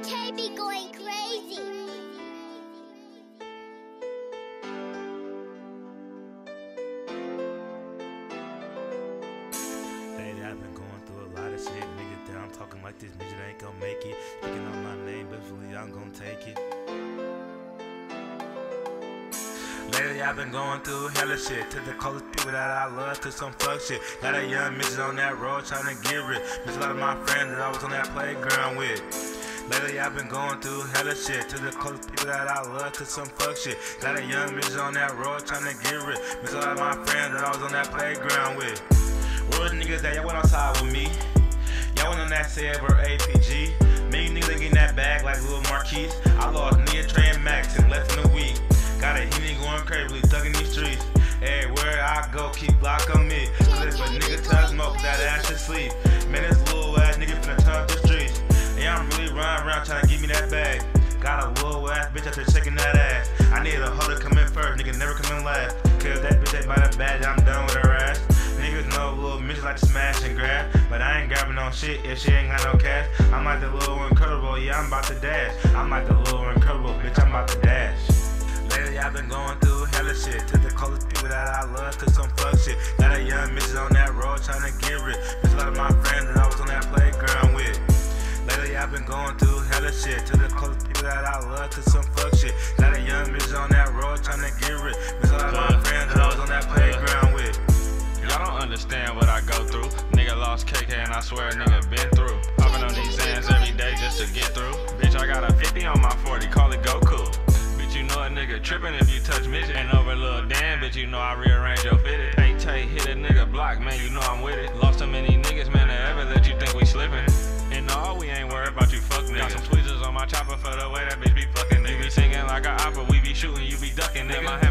AK be going crazy. I've been going through a lot of shit. Niggas down talking like this midget ain't gonna make it. Speaking on my name, but fully I'm gonna take it. Lately, I've been going through hella shit. To the closest people that I love, to some fuck shit. Got a young midget on that road trying to get rich. Miss a lot of my friends that I was on that playground with. Lately, I've been going through hella shit. To the close people that I love, to some fuck shit. Got a young bitch on that road trying to get rich. Miss all of my friends that I was on that playground with. Real niggas that y'all went outside with me. Y'all went on that Saber APG. Me niggas ain't getting that bag like Lil Marquise. I lost Nia Trey Max in less than a week. Got a Henny going crazy, thugging these streets. Everywhere I go, keep block on me. Cause if a nigga touch smoke, that ass should sleep. Bitches like to smash and grab, but I ain't grabbing no shit if she ain't got no cash. I'm like the little incredible, yeah, I'm about to dash. I'm like the little incredible, bitch, I'm about to dash. Lately, I've been going through hella shit. To the closest people that I love, to some fuck shit. Got a young bitches on that road trying to get rich. Miss a lot of my friends that I was on that playground with. Lately, I've been going through hella shit. To the closest people that I love, to some I swear a nigga been through. Hopping on these Zans every day just to get through. Bitch, I got a 50 on my 40, call it Goku. Bitch, you know a nigga trippin' if you touch midget. And over little damn, bitch, you know I rearrange your fitted. Hey, Tay, hit a nigga block, man, you know I'm with it. Lost so many niggas, man, to ever let you think we slippin'. And no, we ain't worried about you fuck niggas. Got some tweezers on my chopper for the way that bitch be fucking niggas. You be singing like a opera, we be shooting, you be ducking, nigga. My